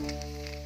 Música